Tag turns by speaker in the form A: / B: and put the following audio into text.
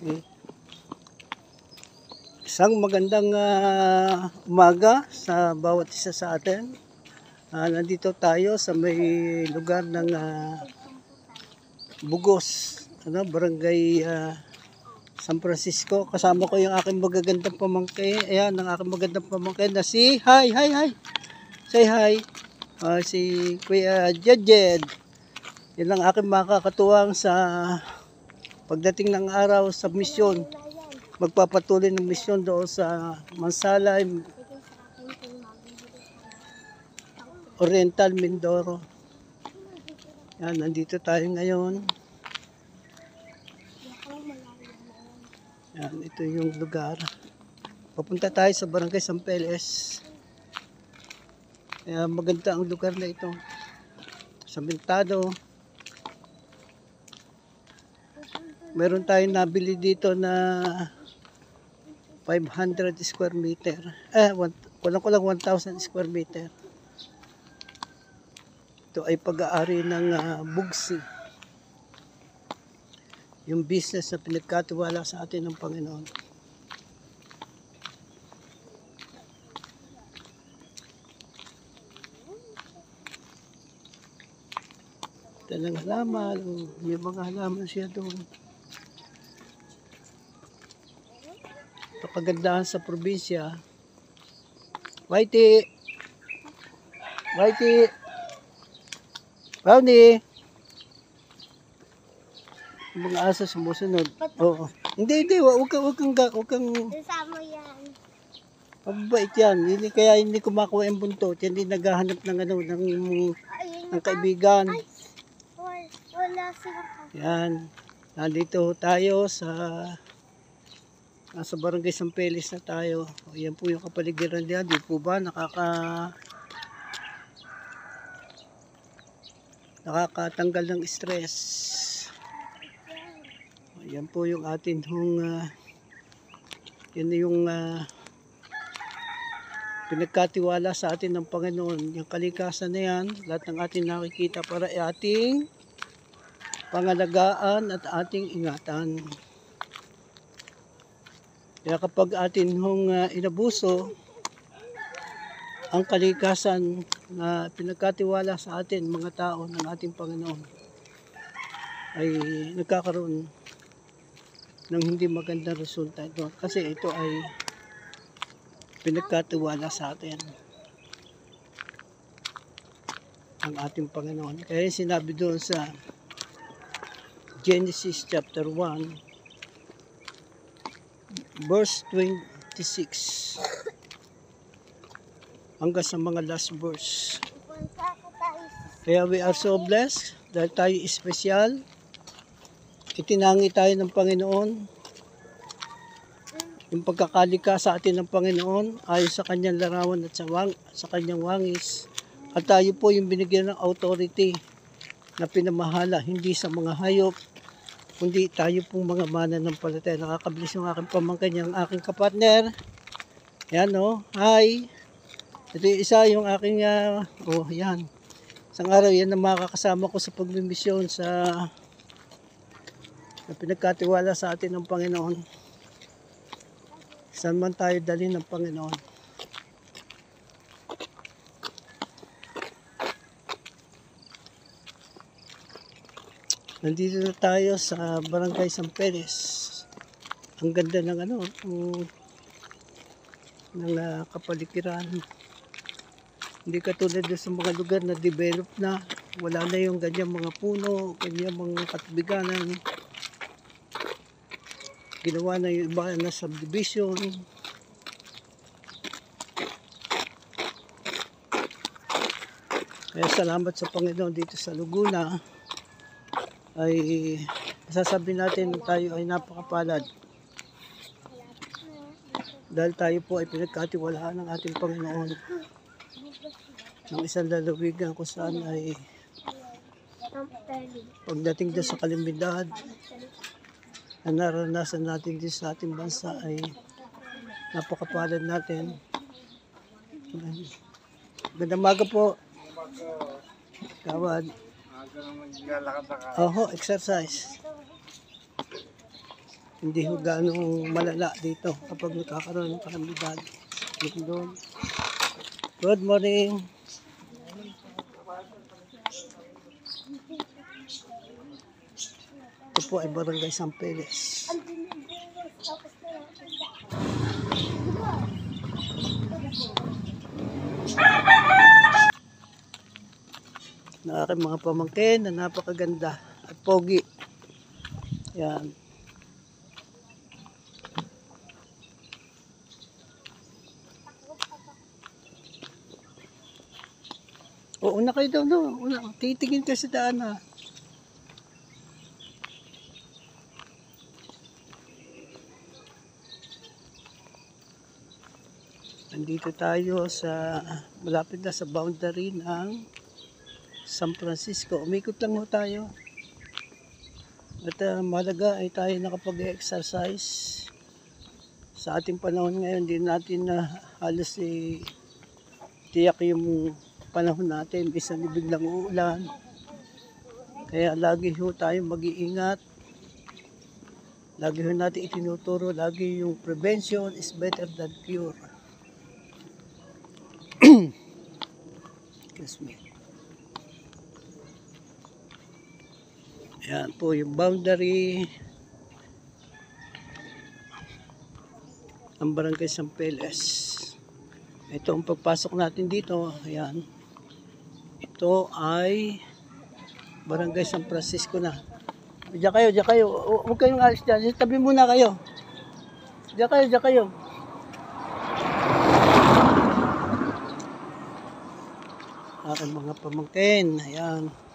A: Okay. Isang magandang ah, umaga sa bawat isa sa atin. Ah, nandito tayo sa may lugar ng ah, Bugos, ano, barangay ah, San Francisco. Kasama ko yung aking magagandang pamangkin. Ayan, ang aking magagandang pamangkin na si Hi, hi, hi. Say hi. Ah, si Kuya Jedjed. Yan ang aking makakatuwang sa pagdating ng araw sa misyon. Magpapatuloy ng misyon doon sa Mansalay, Oriental, Mindoro. Yan, nandito tayo ngayon. Yan, ito yung lugar. Papunta tayo sa Barangay San Peles. Kaya maganda ang lugar na ito. Samentado. Meron tayong nabili dito na 500 square meter. Eh, kulang kulang 1,000 square meter. Ito ay pag-aari ng ah, Bugsi. Yung business na pinagkatiwala sa atin ng Panginoon. Talang halaman. May mga halaman siya doon. Ito kagandahan sa probinsya. Whitey! Whitey! Brownie! Yung mga aso sumusunod. Oo. Hindi, hindi. Huwag kang, huwag kang, huwag kang,
B: Kasama yan.
A: mababait yan. Hindi, kaya hindi kumakuha yung buntot. Hindi naghahanap ng ano, ng, ng kaibigan.
B: Wala, wala sila.
A: Yan. Nandito tayo sa nasa barangay San Pelis na tayo. O, yan po yung kapaligiran diyan. Di po ba nakaka nakakatanggal ng stress. O, yan po yung atin hong ah, yun yung ah, pinagkatiwala sa atin ng Panginoon. Yung kalikasan na yan, lahat ng ating nakikita para ating pangalagaan at ating ingatan. Kaya kapag atin hong uh, inabuso ang kalikasan na pinagkatiwala sa atin mga tao ng ating Panginoon ay nagkakaroon ng hindi magandang resulta ito kasi ito ay pinagkatiwala sa atin ang ating Panginoon. Kaya sinabi doon sa Genesis chapter 1 verse 26 hanggang sa mga last verse. Kaya we are so blessed dahil tayo espesyal. Itinangi tayo ng Panginoon. Yung pagkakalika sa atin ng Panginoon ayon sa kanyang larawan at sa, wang, sa kanyang wangis. At tayo po yung binigyan ng authority na pinamahala hindi sa mga hayop kundi tayo pong mga mana ng palataya. Nakakabilis yung aking pamangkin, yung aking kapartner. Yan o, hi. Ito yung isa yung aking, ah, oh yan. Isang araw yan ang makakasama ko sa pagmimisyon sa na pinagkatiwala sa atin ng Panginoon. Saan man tayo dali ng Panginoon. Nandito na tayo sa Barangay San Perez. Ang ganda ng ano, ng, ng ah, kapaligiran. Hindi katulad sa mga lugar na develop na. Wala na yung ganyan mga puno, ganyan mga katubiganan. Ginawa na yung iba na subdivision. Kaya salamat sa Panginoon dito sa Laguna ay masasabi natin na tayo ay napakapalad dahil tayo po ay pinagkatiwalaan ng ating Panginoon ng isang lalawigan kung saan ay pagdating doon sa kalimidad na naranasan natin din sa ating bansa ay napakapalad natin. Magandang maga po. Kawad. Oho, exercise. Hindi ho ganong malala dito kapag nagkakaroon ng kalamidad. Good morning. Ito po ay Barangay San Peles.
B: Tapos na lang.
A: ng aking mga pamangkin na napakaganda at pogi. Yan. O, una kayo daw, no? Una, titingin ka sa daan, ha? Nandito tayo sa, malapit na sa boundary ng San Francisco. Umikot lang ho tayo. At uh, malaga ay tayo nakapag-exercise. Sa ating panahon ngayon, hindi natin na halos eh, tiyak yung panahon natin. Isang ibig lang uulan. Kaya lagi ho tayo mag-iingat. Lagi ho natin itinuturo, lagi yung prevention is better than cure. Excuse me. Ayan po yung boundary ng Barangay San Peles. Ito ang pagpasok natin dito. Ayan. Ito ay Barangay San Francisco na. Diyan kayo, diyan kayo. Hu- Huwag kayong alis dyan. Tabi muna kayo. Diyan kayo, diyan kayo. Aking mga pamangkin. Ayan.